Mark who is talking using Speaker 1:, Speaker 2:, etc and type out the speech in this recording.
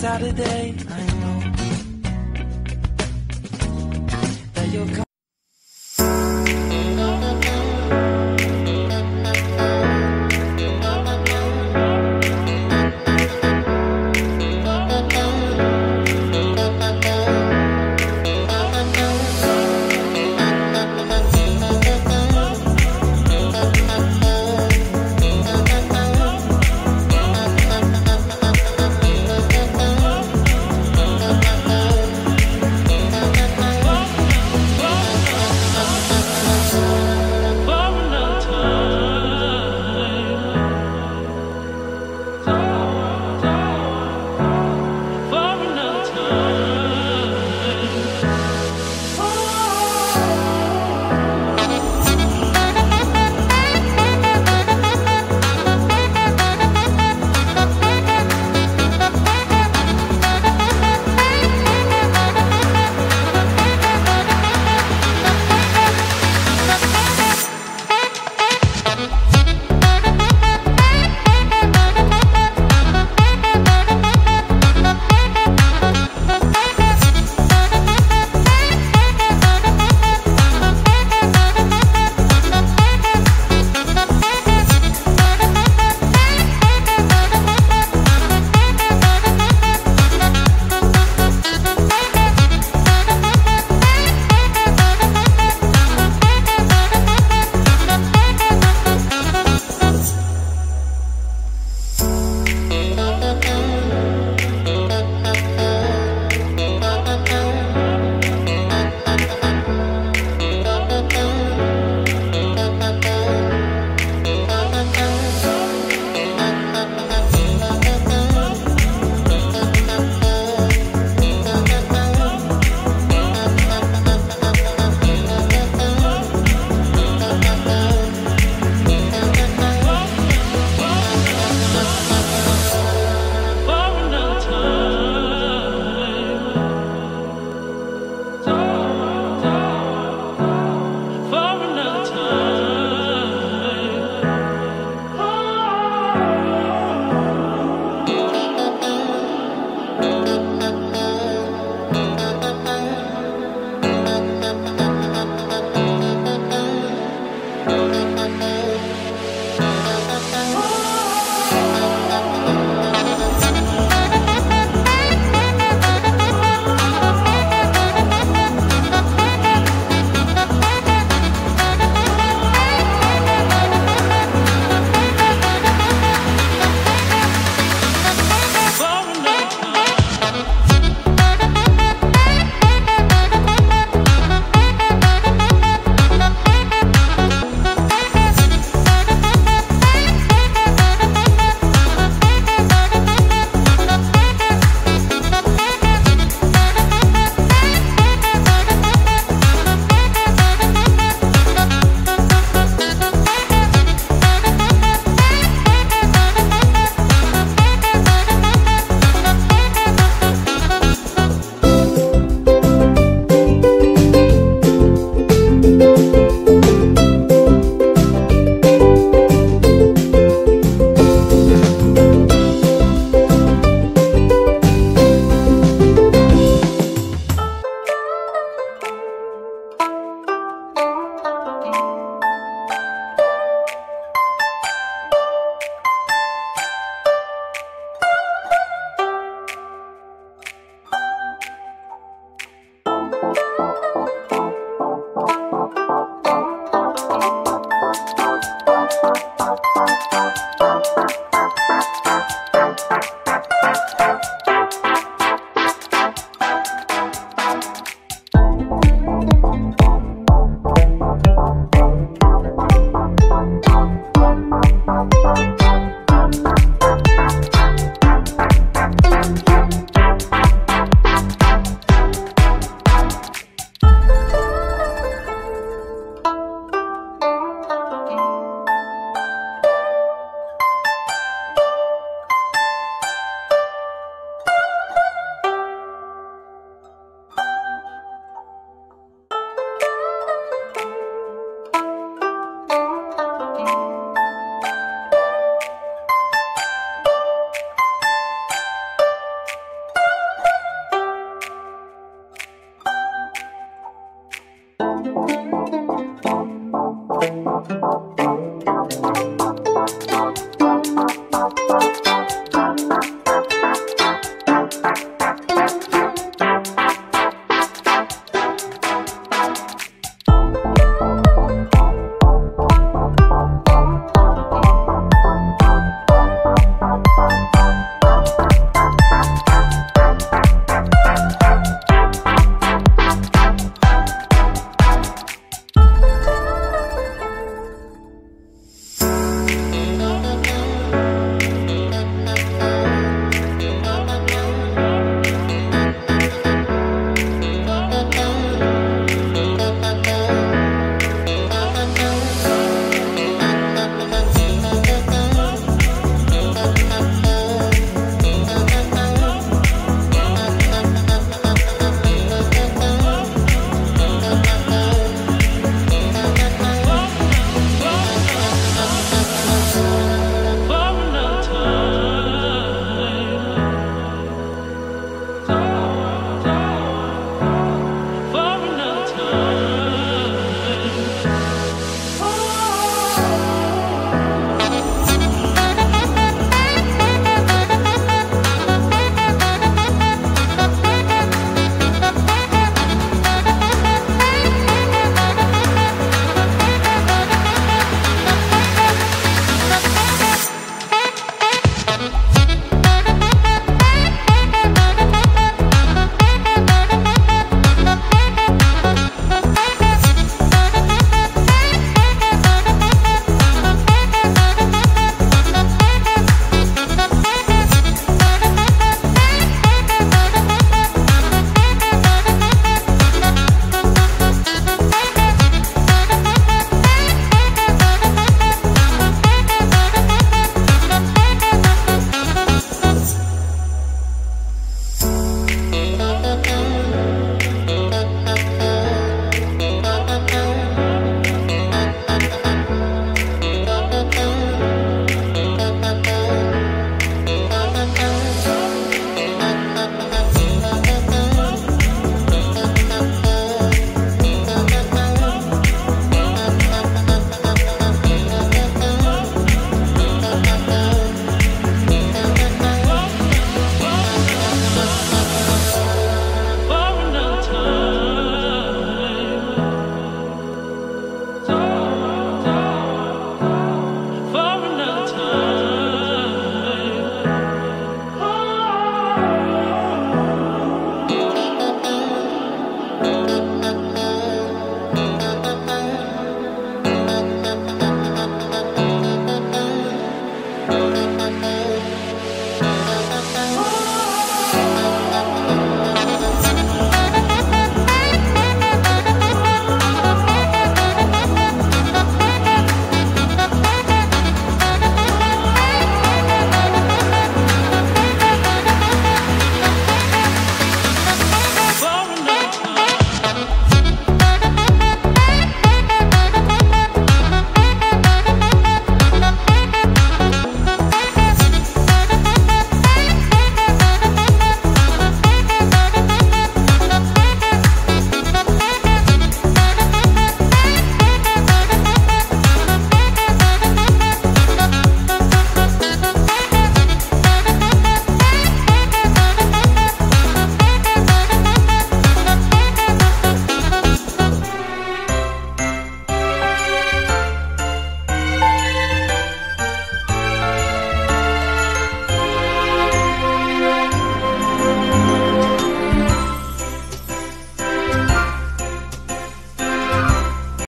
Speaker 1: Saturday. I know